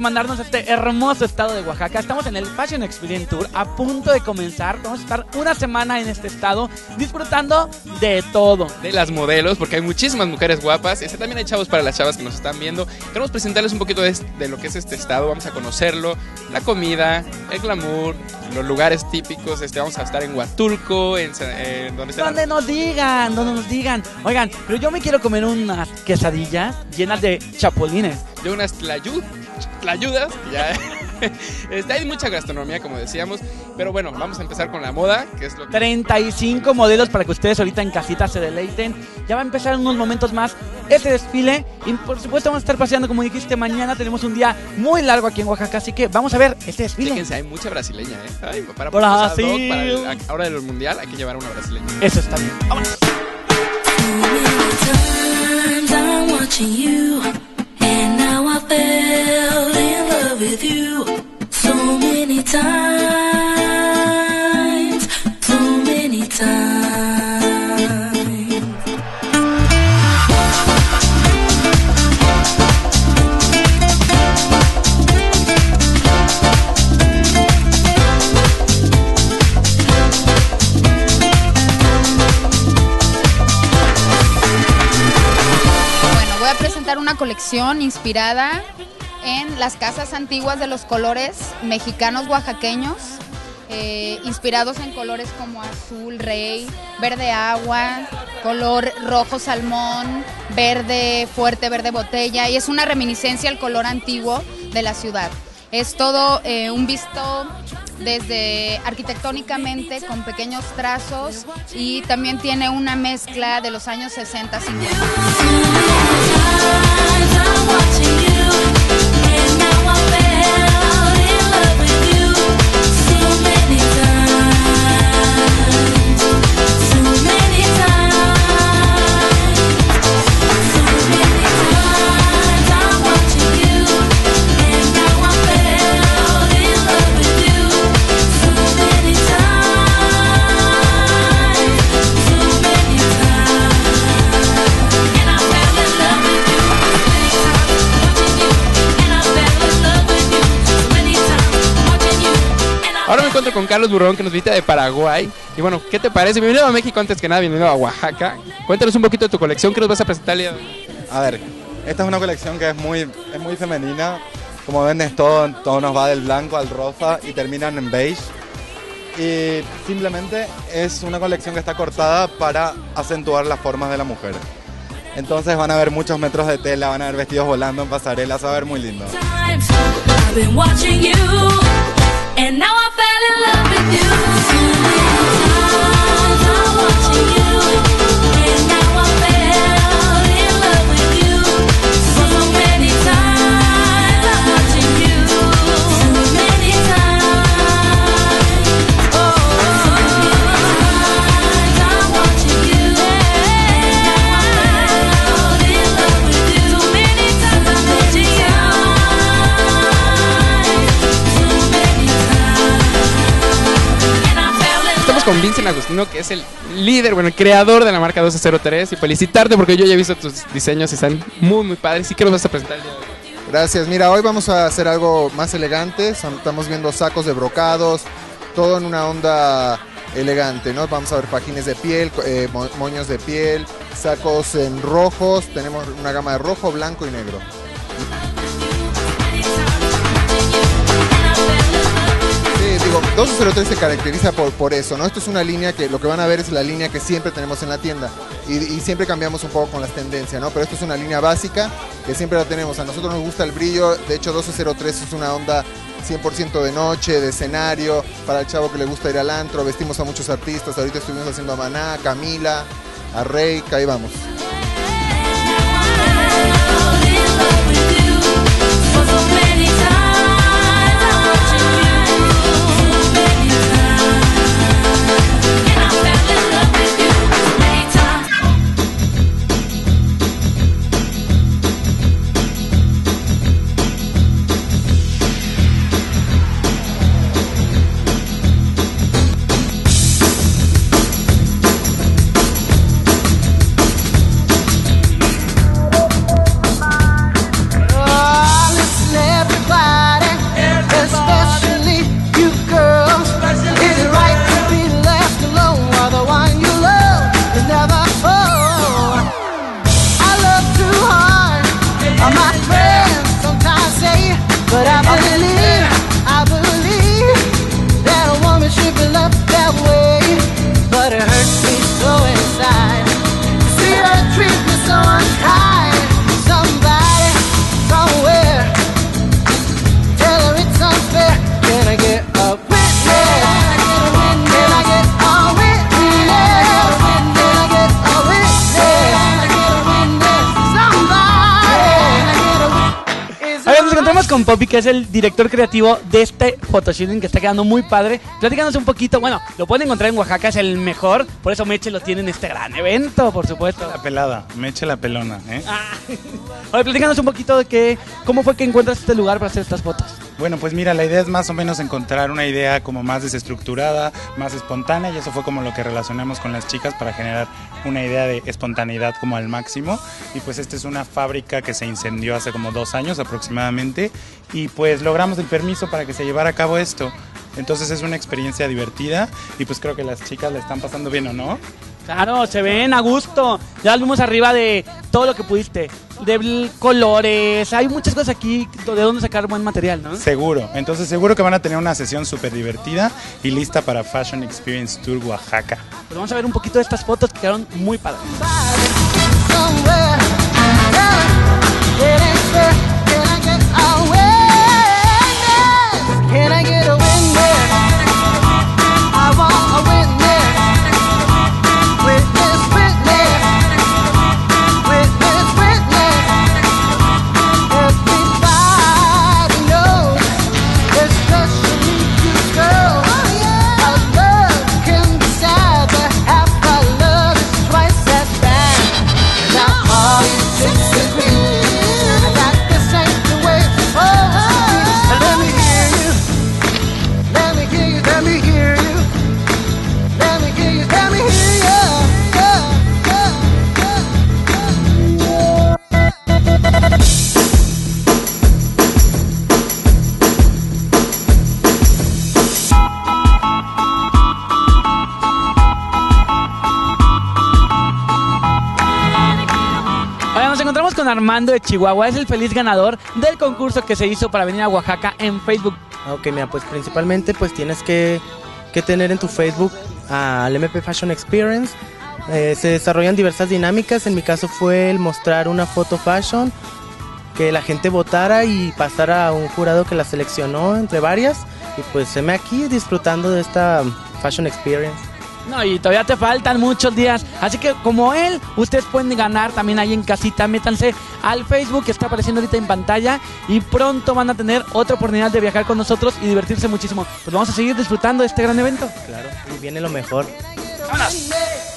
mandarnos a este hermoso estado de Oaxaca. Estamos en el Fashion Experience Tour, a punto de comenzar. Vamos a estar una semana en este estado disfrutando de todo. De las modelos, porque hay muchísimas mujeres guapas. Este, también hay chavos para las chavas que nos están viendo. Queremos presentarles un poquito de lo que es este estado. Vamos a conocerlo, la comida, el glamour, los lugares típicos. Este, vamos a estar en Huatulco, en, en donde está Donde nos digan, donde nos digan. Oigan, pero yo me quiero comer unas quesadillas llenas de chapulines. de unas tlayud, tlayudas. Ya. Está hay mucha gastronomía, como decíamos. Pero bueno, vamos a empezar con la moda, que es lo que 35 modelos para que ustedes ahorita en casita se deleiten. Ya va a empezar en unos momentos más este desfile. Y por supuesto vamos a estar paseando, como dijiste, mañana tenemos un día muy largo aquí en Oaxaca. Así que vamos a ver este desfile. Fíjense, hay mucha brasileña, ¿eh? Ay, para Brasil. dos, para el- ahora del mundial hay que llevar una brasileña. Eso está bien. Vámonos. watching you, and now I love with you. So many times, so many times. Bueno, voy a presentar una colección inspirada en las casas antiguas de los colores mexicanos oaxaqueños, eh, inspirados en colores como azul rey, verde agua, color rojo salmón, verde fuerte, verde botella, y es una reminiscencia al color antiguo de la ciudad. Es todo eh, un visto desde arquitectónicamente con pequeños trazos y también tiene una mezcla de los años 60 50. Ahora me encuentro con Carlos Burrón, que nos visita de Paraguay. Y bueno, ¿qué te parece? Bienvenido a México antes que nada, bienvenido a Oaxaca. Cuéntanos un poquito de tu colección, ¿qué nos vas a presentar? A ver, esta es una colección que es muy, es muy femenina. Como ven, es todo, todo nos va del blanco al rosa y terminan en beige. Y simplemente es una colección que está cortada para acentuar las formas de la mujer. Entonces van a ver muchos metros de tela, van a ver vestidos volando en pasarelas, va a ver muy lindo. And now I fell in love with you. Con Vincent Agustino, que es el líder, bueno, el creador de la marca 1203. Y felicitarte porque yo ya he visto tus diseños y están muy, muy padres. ¿Y qué nos vas a presentar el? Gracias. Mira, hoy vamos a hacer algo más elegante. Estamos viendo sacos de brocados, todo en una onda elegante, ¿no? Vamos a ver pajines de piel, eh, mo- moños de piel, sacos en rojos. Tenemos una gama de rojo, blanco y negro. Digo, 1203 se caracteriza por, por eso, ¿no? Esto es una línea que lo que van a ver es la línea que siempre tenemos en la tienda y, siempre cambiamos un poco con las tendencias, ¿no? Pero esto es una línea básica que siempre la tenemos. A nosotros nos gusta el brillo, de hecho 1203 es una onda 100% de noche, de escenario, para el chavo que le gusta ir al antro, vestimos a muchos artistas, ahorita estuvimos haciendo a Maná, Camila, a Reika, ahí vamos. Con Poppy, que es el director creativo de este photoshooting que está quedando muy padre. Platícanos un poquito, bueno, lo pueden encontrar en Oaxaca, es el mejor, por eso Meche lo tiene en este gran evento, por supuesto. La pelada, me eche la pelona, ¿eh? Ah. Oye, platícanos un poquito de que, cómo fue que encuentras este lugar para hacer estas fotos. Bueno, pues mira, la idea es más o menos encontrar una idea como más desestructurada, más espontánea y eso fue como lo que relacionamos con las chicas para generar una idea de espontaneidad como al máximo. Y pues esta es una fábrica que se incendió hace como dos años aproximadamente y pues logramos el permiso para que se llevara a cabo esto. Entonces es una experiencia divertida y pues creo que las chicas la están pasando bien o no. Claro, se ven a gusto. Ya vimos arriba de todo lo que pudiste. De colores, hay muchas cosas aquí de donde sacar buen material, ¿no? Seguro, entonces seguro que van a tener una sesión súper divertida y lista para Fashion Experience Tour Oaxaca. Pues vamos a ver un poquito de estas fotos que quedaron muy padres. Armando de Chihuahua, es el feliz ganador del concurso que se hizo para venir a Oaxaca en Facebook. Ok, mira, pues principalmente pues tienes que, que tener en tu Facebook al MP Fashion Experience. Eh, se desarrollan diversas dinámicas, en mi caso fue el mostrar una foto fashion, que la gente votara y pasara a un jurado que la seleccionó entre varias. Y pues se me aquí disfrutando de esta Fashion Experience. No, y todavía te faltan muchos días. Así que como él, ustedes pueden ganar también ahí en casita. Métanse al Facebook que está apareciendo ahorita en pantalla. Y pronto van a tener otra oportunidad de viajar con nosotros y divertirse muchísimo. Pues vamos a seguir disfrutando de este gran evento. Claro, y viene lo mejor. ¡Vámonos!